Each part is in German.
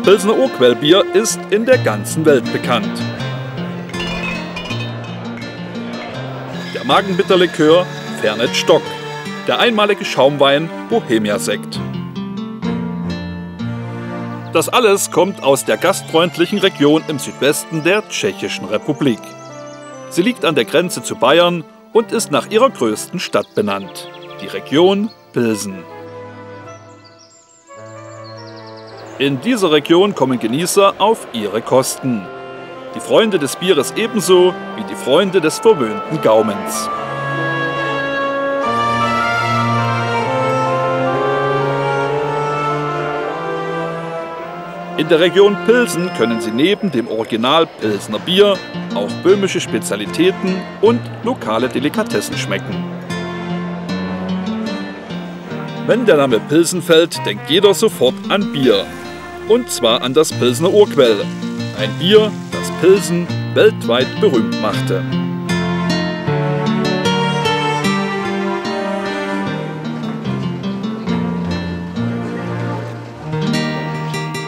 Das Pilsener Urquellbier ist in der ganzen Welt bekannt. Der Magenbitterlikör Fernet Stock. Der einmalige Schaumwein Bohemia Sekt. Das alles kommt aus der gastfreundlichen Region im Südwesten der Tschechischen Republik. Sie liegt an der Grenze zu Bayern und ist nach ihrer größten Stadt benannt, die Region Pilsen. In dieser Region kommen Genießer auf ihre Kosten. Die Freunde des Bieres ebenso wie die Freunde des verwöhnten Gaumens. In der Region Pilsen können Sie neben dem Original Pilsner Bier auch böhmische Spezialitäten und lokale Delikatessen schmecken. Wenn der Name Pilsen fällt, denkt jeder sofort an Bier. Und zwar an das Pilsener Urquell. Ein Bier, das Pilsen weltweit berühmt machte.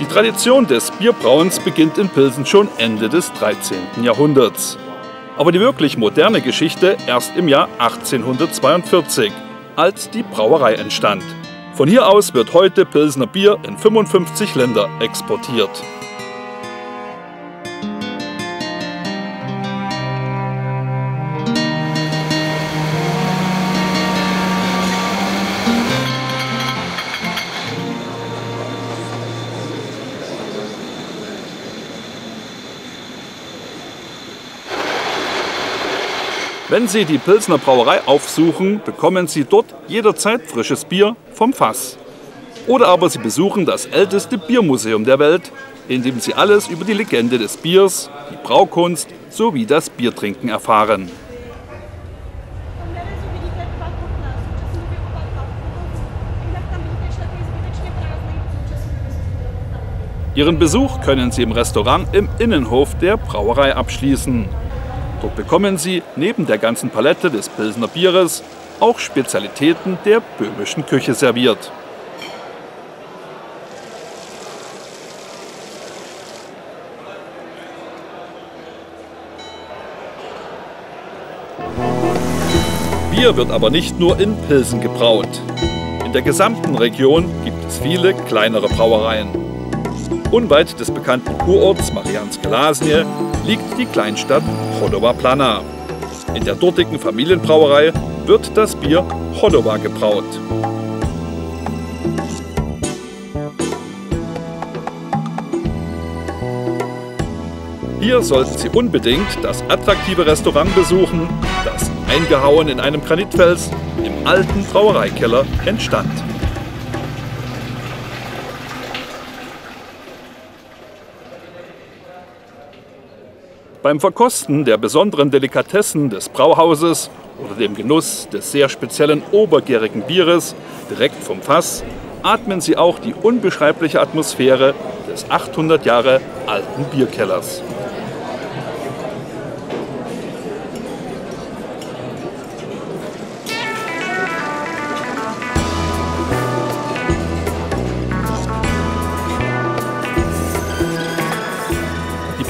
Die Tradition des Bierbrauens beginnt in Pilsen schon Ende des 13. Jahrhunderts. Aber die wirklich moderne Geschichte erst im Jahr 1842, als die Brauerei entstand. Von hier aus wird heute Pilsener Bier in 55 Länder exportiert. Wenn Sie die Pilsner Brauerei aufsuchen, bekommen Sie dort jederzeit frisches Bier vom Fass. Oder aber Sie besuchen das älteste Biermuseum der Welt, in dem Sie alles über die Legende des Biers, die Braukunst sowie das Biertrinken erfahren. Ihren Besuch können Sie im Restaurant im Innenhof der Brauerei abschließen. Dort bekommen Sie neben der ganzen Palette des Pilsener Bieres auch Spezialitäten der böhmischen Küche serviert. Bier wird aber nicht nur in Pilsen gebraut. In der gesamten Region gibt es viele kleinere Brauereien. Unweit des bekannten Kurorts Marianske Lasnie liegt die Kleinstadt Chodova Plana. In der dortigen Familienbrauerei wird das Bier Chodova gebraut. Hier sollten Sie unbedingt das attraktive Restaurant besuchen, das eingehauen in einem Granitfels im alten Brauereikeller entstand. Beim Verkosten der besonderen Delikatessen des Brauhauses oder dem Genuss des sehr speziellen obergärigen Bieres direkt vom Fass atmen Sie auch die unbeschreibliche Atmosphäre des 800 Jahre alten Bierkellers.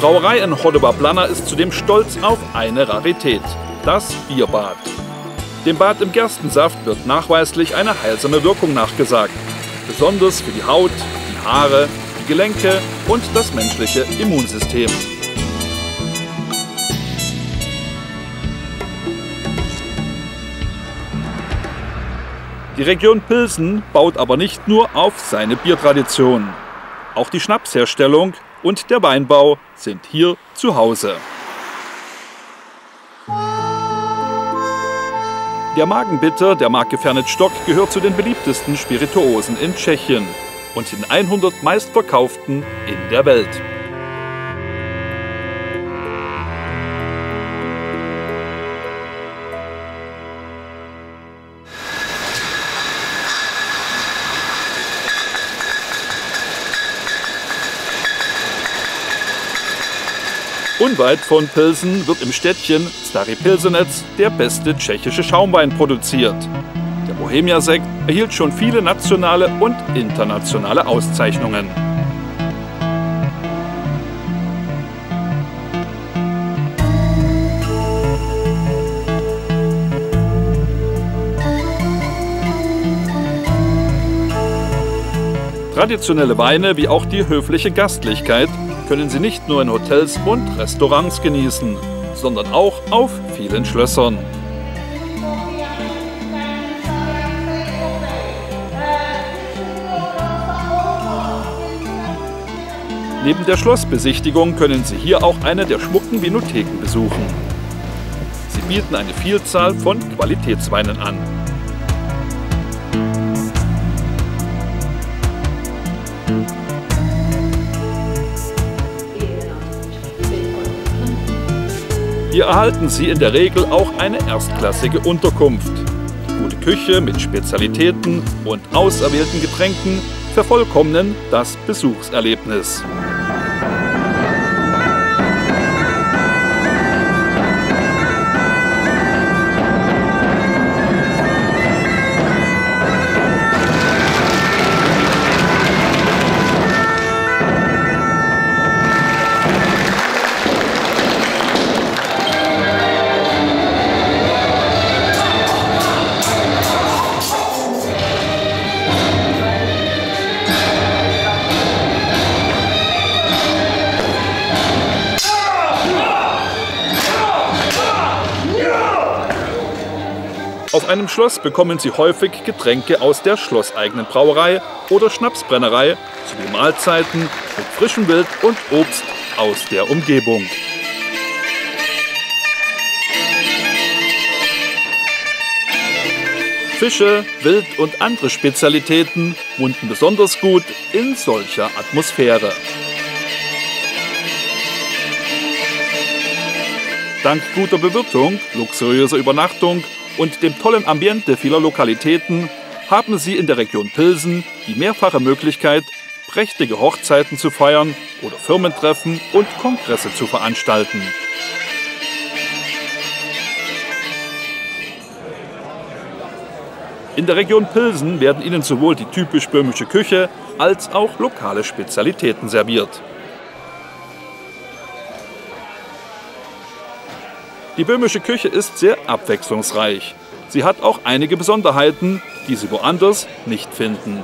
Brauerei in Hodova Plana ist zudem stolz auf eine Rarität, das Bierbad. Dem Bad im Gerstensaft wird nachweislich eine heilsame Wirkung nachgesagt, besonders für die Haut, die Haare, die Gelenke und das menschliche Immunsystem. Die Region Pilsen baut aber nicht nur auf seine Biertradition. Auch die Schnapsherstellung und der Weinbau sind hier zu Hause. Der Magenbitter der Marke Fernet Stock gehört zu den beliebtesten Spirituosen in Tschechien und den 100 meistverkauften in der Welt. Unweit von Pilsen wird im Städtchen Stary Pilsenetz der beste tschechische Schaumwein produziert. Der Bohemia-Sekt erhielt schon viele nationale und internationale Auszeichnungen. Traditionelle Weine wie auch die höfliche Gastlichkeit können Sie nicht nur in Hotels und Restaurants genießen, sondern auch auf vielen Schlössern. Neben der Schlossbesichtigung können Sie hier auch eine der schmucken Vinotheken besuchen. Sie bieten eine Vielzahl von Qualitätsweinen an. Hier erhalten Sie in der Regel auch eine erstklassige Unterkunft. Gute Küche mit Spezialitäten und auserwählten Getränken vervollkommnen das Besuchserlebnis. Auf einem Schloss bekommen Sie häufig Getränke aus der schlosseigenen Brauerei oder Schnapsbrennerei sowie Mahlzeiten mit frischem Wild und Obst aus der Umgebung. Fische, Wild und andere Spezialitäten munden besonders gut in solcher Atmosphäre. Dank guter Bewirtung, luxuriöser Übernachtung und dem tollen Ambiente vieler Lokalitäten haben Sie in der Region Pilsen die mehrfache Möglichkeit, prächtige Hochzeiten zu feiern oder Firmentreffen und Kongresse zu veranstalten. In der Region Pilsen werden Ihnen sowohl die typisch böhmische Küche als auch lokale Spezialitäten serviert. Die böhmische Küche ist sehr abwechslungsreich. Sie hat auch einige Besonderheiten, die Sie woanders nicht finden.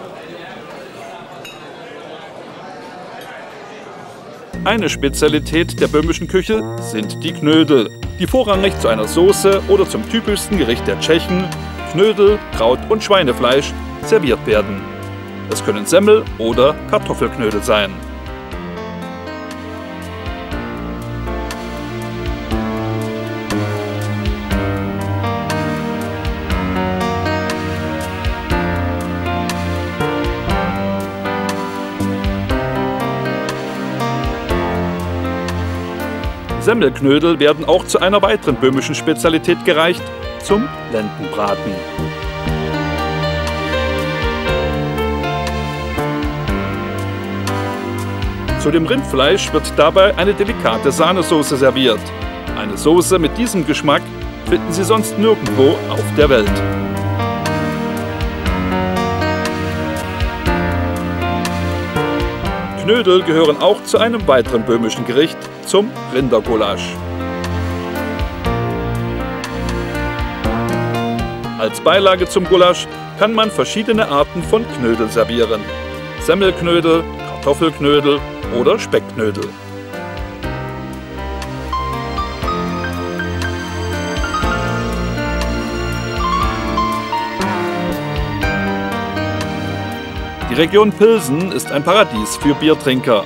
Eine Spezialität der böhmischen Küche sind die Knödel, die vorrangig zu einer Soße oder zum typischsten Gericht der Tschechen, Knödel, Kraut und Schweinefleisch, serviert werden. Es können Semmel oder Kartoffelknödel sein. Semmelknödel werden auch zu einer weiteren böhmischen Spezialität gereicht, zum Lendenbraten. Zu dem Rindfleisch wird dabei eine delikate Sahnesoße serviert. Eine Soße mit diesem Geschmack finden Sie sonst nirgendwo auf der Welt. Knödel gehören auch zu einem weiteren böhmischen Gericht, zum Rindergulasch. Als Beilage zum Gulasch kann man verschiedene Arten von Knödel servieren. Semmelknödel, Kartoffelknödel oder Speckknödel. Region Pilsen ist ein Paradies für Biertrinker.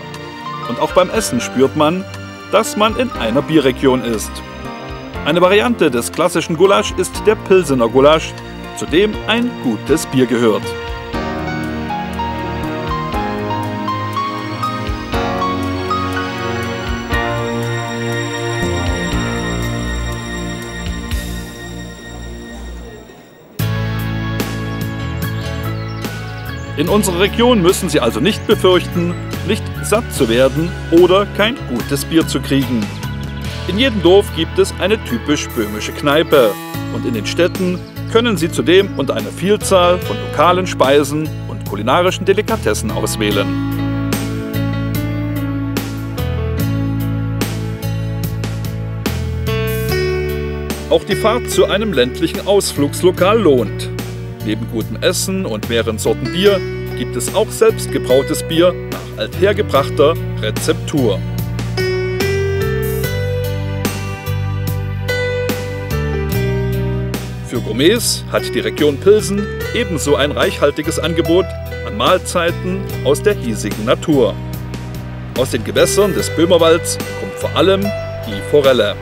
Und auch beim Essen spürt man, dass man in einer Bierregion ist. Eine Variante des klassischen Gulasch ist der Pilsener Gulasch, zu dem ein gutes Bier gehört. In unserer Region müssen Sie also nicht befürchten, nicht satt zu werden oder kein gutes Bier zu kriegen. In jedem Dorf gibt es eine typisch böhmische Kneipe und in den Städten können Sie zudem unter einer Vielzahl von lokalen Speisen und kulinarischen Delikatessen auswählen. Auch die Fahrt zu einem ländlichen Ausflugslokal lohnt. Neben gutem Essen und mehreren Sorten Bier gibt es auch selbstgebrautes Bier nach althergebrachter Rezeptur. Für Gourmets hat die Region Pilsen ebenso ein reichhaltiges Angebot an Mahlzeiten aus der hiesigen Natur. Aus den Gewässern des Böhmerwalds kommt vor allem die Forelle.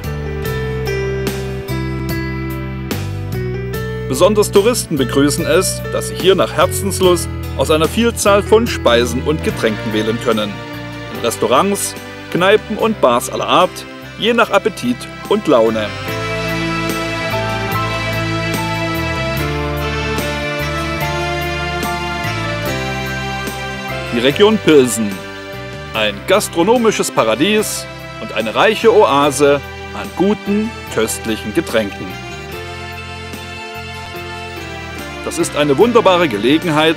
Besonders Touristen begrüßen es, dass sie hier nach Herzenslust aus einer Vielzahl von Speisen und Getränken wählen können. In Restaurants, Kneipen und Bars aller Art, je nach Appetit und Laune. Die Region Pilsen. Ein gastronomisches Paradies und eine reiche Oase an guten, köstlichen Getränken. Das ist eine wunderbare Gelegenheit,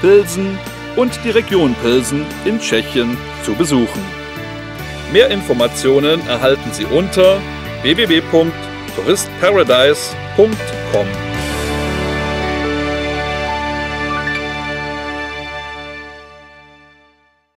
Pilsen und die Region Pilsen in Tschechien zu besuchen. Mehr Informationen erhalten Sie unter www.touristparadise.com.